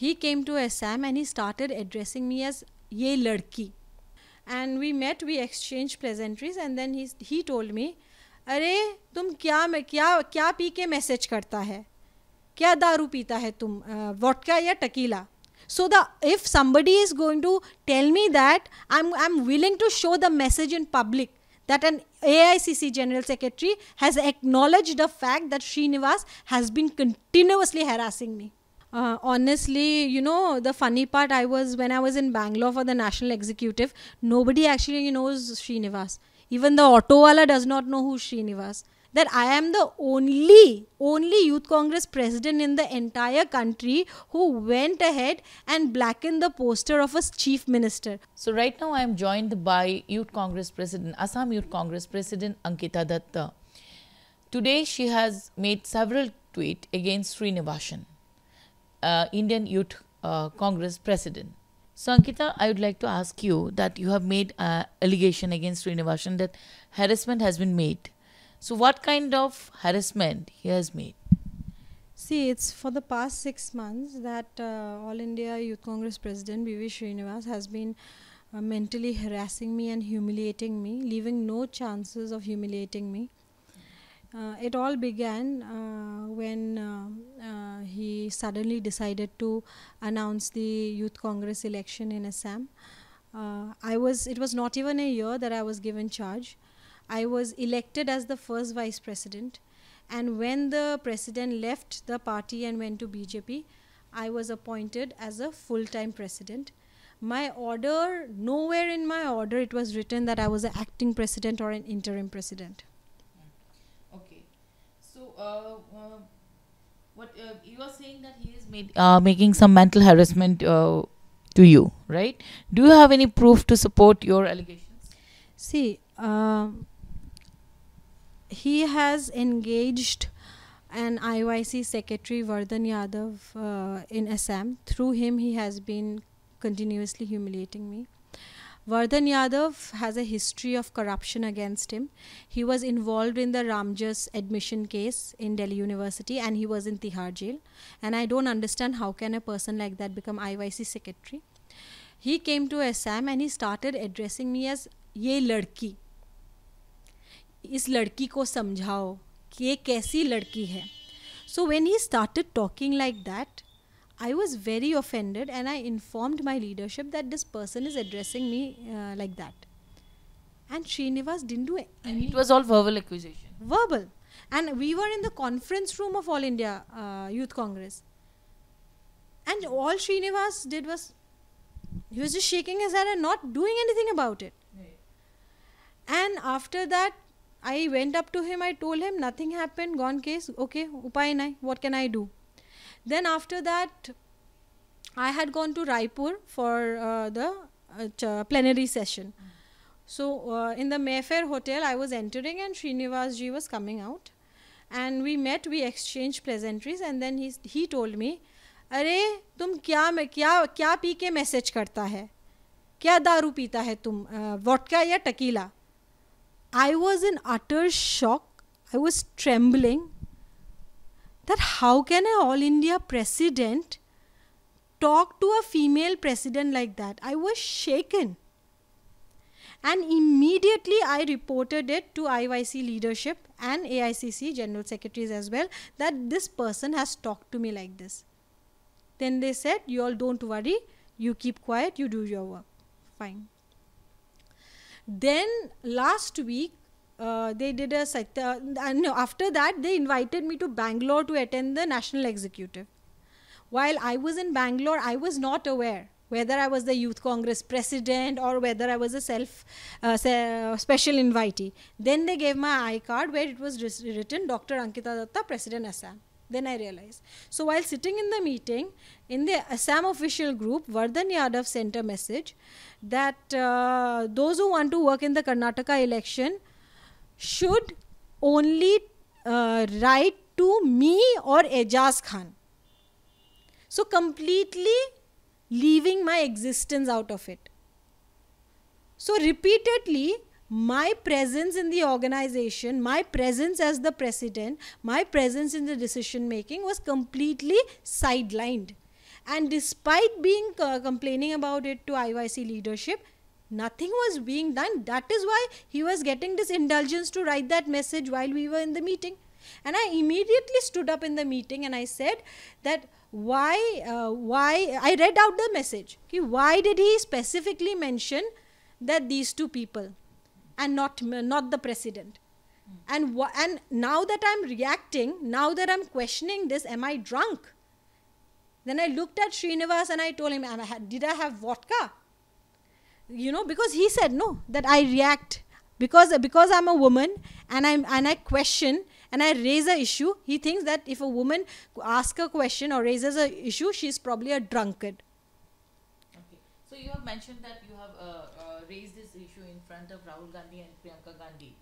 He came to S M and he started addressing me as ये लड़की and we met we exchange pleasantries and then he told me अरे तुम क्या क्या क्या P के मैसेज करता है क्या दारू पीता है तुम वॉटका या tequila so the if somebody is going to tell me that I am I am willing to show the message in public that an A I C C general secretary has acknowledge the fact that Srinivas has been continuously harassing me Uh, honestly, you know, the funny part I was when I was in Bangalore for the national executive, nobody actually knows Srinivas. Even the auto wala does not know who Srinivas that I am the only, only Youth Congress president in the entire country who went ahead and blackened the poster of a chief minister. So right now I am joined by Youth Congress President, Assam Youth Congress President Angkita Dutta. Today she has made several tweets against Srinivasan, uh, Indian Youth uh, Congress President. So Angkita, I would like to ask you that you have made uh, allegation against Srinivasan that harassment has been made so, what kind of harassment he has made? See, it's for the past six months that uh, All India Youth Congress President B.V. Srinivas has been uh, mentally harassing me and humiliating me, leaving no chances of humiliating me. Uh, it all began uh, when uh, he suddenly decided to announce the Youth Congress election in Assam. I was. It was not even a year that I was given charge. I was elected as the first vice president. And when the president left the party and went to BJP, I was appointed as a full time president. My order, nowhere in my order, it was written that I was an acting president or an interim president. Uh, uh, what uh, you are saying that he is made, uh, making some mental harassment to you, right? Do you have any proof to support your allegations? See, uh, he has engaged an IYC secretary Vardhan Yadav uh, in Assam. Through him, he has been continuously humiliating me. Vardhan Yadav has a history of corruption against him. He was involved in the Ramjas admission case in Delhi University and he was in Tihar jail. And I don't understand how can a person like that become IYC secretary. He came to Assam and he started addressing me as ye ladki इस लड़की को समझाओ कि ये कैसी लड़की है so when he started talking like that I was very offended and I informed my leadership that this person is addressing me uh, like that. And Srinivas didn't do it. And it was all verbal accusation. Verbal. And we were in the conference room of All India uh, Youth Congress. And all Srinivas did was, he was just shaking his head and not doing anything about it. Right. And after that, I went up to him, I told him nothing happened, gone case, okay, upay nai, what can I do? Then after that, I had gone to Raipur for uh, the uh, plenary session. Mm. So uh, in the Mayfair Hotel, I was entering and Srinivas ji was coming out. And we met, we exchanged pleasantries, and then he, he told me, अरे तुम क्या क्या क्या P के message करता है क्या दारू पीता है तुम वोटका या tequila I was in utter shock. I was trembling that how can an all India president talk to a female president like that? I was shaken. And immediately I reported it to IYC leadership and AICC general secretaries as well that this person has talked to me like this. Then they said, You all don't worry, you keep quiet, you do your work. Fine. Then last week, uh, they did a uh, and after that they invited me to Bangalore to attend the national executive. While I was in Bangalore, I was not aware whether I was the Youth Congress president or whether I was a self uh, special invitee. Then they gave my I card where it was written Dr. Angkita Dutta, President Assam. Then I realized. So while sitting in the meeting, in the Assam official group, Vardhan Yadav sent a message that uh, those who want to work in the Karnataka election should only uh, write to me or Ejaz Khan. So completely leaving my existence out of it. So repeatedly, my presence in the organization, my presence as the president, my presence in the decision making was completely sidelined. And despite being uh, complaining about it to IYC leadership, nothing was being done. That is why he was getting this indulgence to write that message while we were in the meeting. And I immediately stood up in the meeting and I said that why, uh, why, I read out the message. Okay, why did he specifically mention that these two people and not, not the president? And, wh- and now that I'm reacting, now that I'm questioning this, am I drunk? Then I looked at Srinivas and I told him, Did I have vodka? You know, because he said no, that I react because because I'm a woman and I'm and I question and I raise a issue. He thinks that if a woman asks a question or raises an issue, she's probably a drunkard. Okay. So you have mentioned that you have uh, uh, raised this issue in front of Rahul Gandhi and Priyanka Gandhi.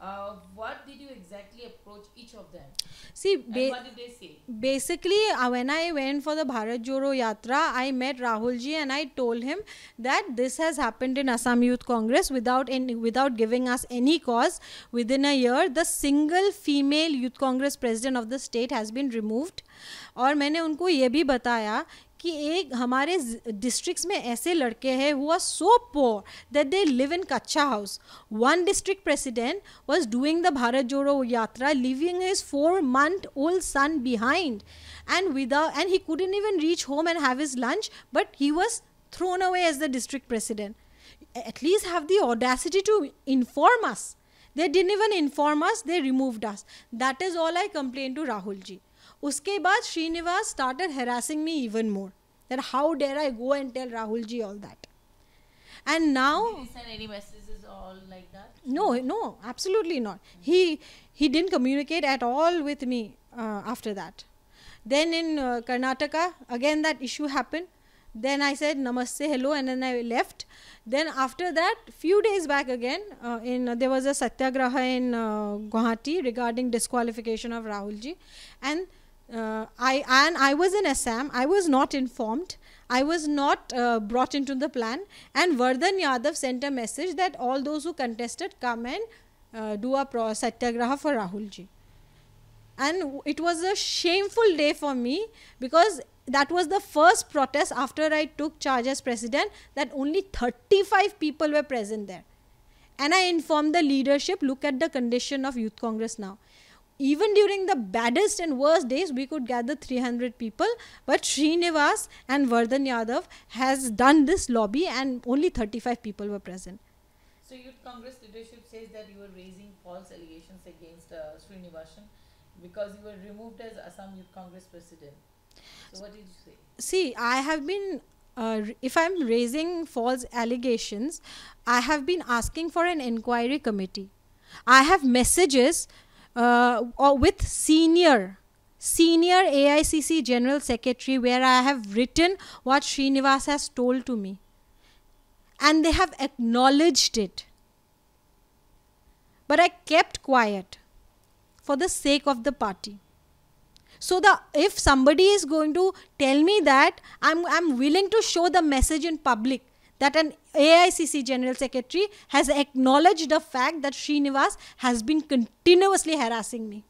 Uh, what did you exactly approach each of them? See, ba- what did they say? basically uh, when i went for the Bharat Jodo Yatra i met Rahul ji and i told him that this has happened in assam youth congress without any, without giving us any cause. Within a year the single female youth congress president of the state has been removed. और मैंने उनको ये भी बताया कि एक हमारे districts में ऐसे लड़के हैं वो are so poor that they live in kachcha house one district president was doing the Bharat Jodo Yatra leaving his four month old son behind and without and he couldn't even reach home and have his lunch but he was thrown away as the district president at least have the audacity to inform us they didn't even inform us they removed us that is all I complain to Rahul ji उसके बाद Srinivas started harassing me even more that how dare I go and tell Rahul ji all that and now Did he send any messages all like that? no no absolutely not he he didn't communicate at all with me uh, after that then in uh, karnataka again that issue happened then i said namaste hello and then i left then after that few days back again uh, in there was a satyagraha in uh, guwahati regarding disqualification of rahulji and uh, I and I was in Assam. I was not informed. I was not uh, brought into the plan. And Vardhan Yadav sent a message that all those who contested come and uh, do a pro- satyagraha for Rahulji. And it was a shameful day for me because that was the first protest after I took charge as president that only 35 people were present there. And I informed the leadership look at the condition of Youth Congress now even during the baddest and worst days, we could gather 300 people. But Srinivas and Vardhan Yadav has done this lobby, and only 35 people were present. So, Youth Congress leadership says that you were raising false allegations against uh, Srinivasan because you were removed as Assam Youth Congress president. So, what did you say? See, I have been. Uh, if I'm raising false allegations, I have been asking for an inquiry committee. I have messages uh, or with senior senior AICC General Secretary where I have written what Srinivas has told to me. And they have acknowledged it. But I kept quiet for the sake of the party. So the if somebody is going to tell me that I'm I'm willing to show the message in public that an AICC General Secretary has acknowledged the fact that Srinivas has been continuously harassing me.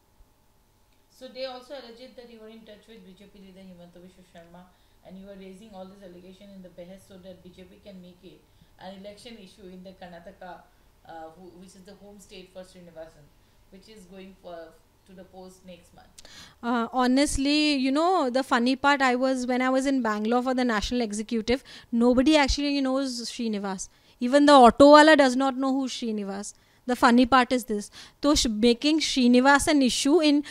So they also alleged that you were in touch with BJP leader Himanta Biswa Sharma and you were raising all this allegation in the behest so that BJP can make it an election issue in the Karnataka, uh, who, which is the home state for Srinivasan, which is going for to the post next month? Uh, honestly, you know, the funny part I was when I was in Bangalore for the national executive, nobody actually knows Srinivas. Even the auto wala does not know who Srinivas. The funny part is this. तो making Srinivas an issue in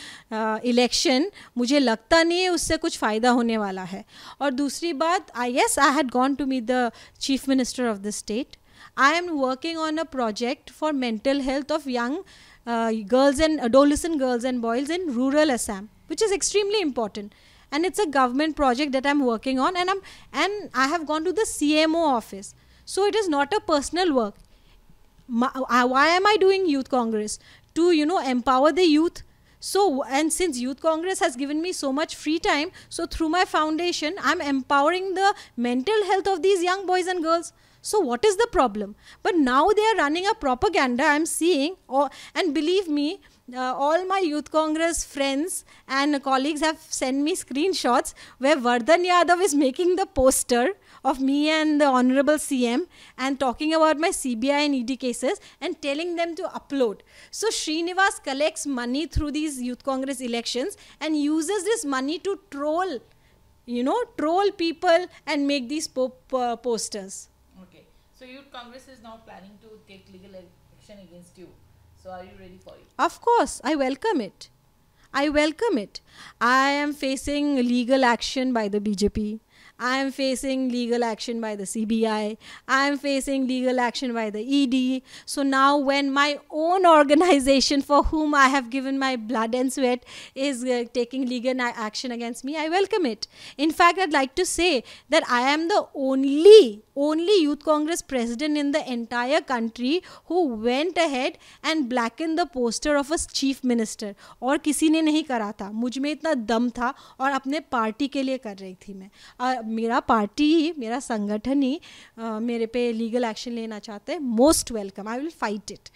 election मुझे लगता नहीं है उससे कुछ फ़ायदा होने वाला है और दूसरी बात I yes I had gone to meet the chief minister of the state I am working on a project for mental health of young uh, girls and adolescent girls and boys in rural Assam, which is extremely important. And it's a government project that I'm working on, and I'm and I have gone to the CMO office. So it is not a personal work. My, uh, why am I doing youth congress to you know empower the youth? So and since youth congress has given me so much free time, so through my foundation, I'm empowering the mental health of these young boys and girls. So what is the problem? But now they are running a propaganda I'm seeing or and believe me uh, all my youth congress friends and colleagues have sent me screenshots where Vardhan Yadav is making the poster of me and the honorable CM and talking about my CBI and ED cases and telling them to upload. So Srinivas collects money through these youth congress elections and uses this money to troll, you know, troll people and make these po- uh, posters. So Youth Congress is now planning to take legal action against you. So are you ready for it? Of course, I welcome it. I welcome it. I am facing legal action by the BJP. I am facing legal action by the CBI. I am facing legal action by the ED. So now, when my own organization, for whom I have given my blood and sweat, is uh, taking legal action against me, I welcome it. In fact, I'd like to say that I am the only, only Youth Congress president in the entire country who went ahead and blackened the poster of a chief minister. और किसी ने नहीं करा था मुझमें इतना दम था और अपने पार्टी के लिए कर रही थी मैं और मेरा पार्टी ही मेरा संगठन ही uh, पे लीगल एक्शन लेना चाहते हैं most welcome I will fight it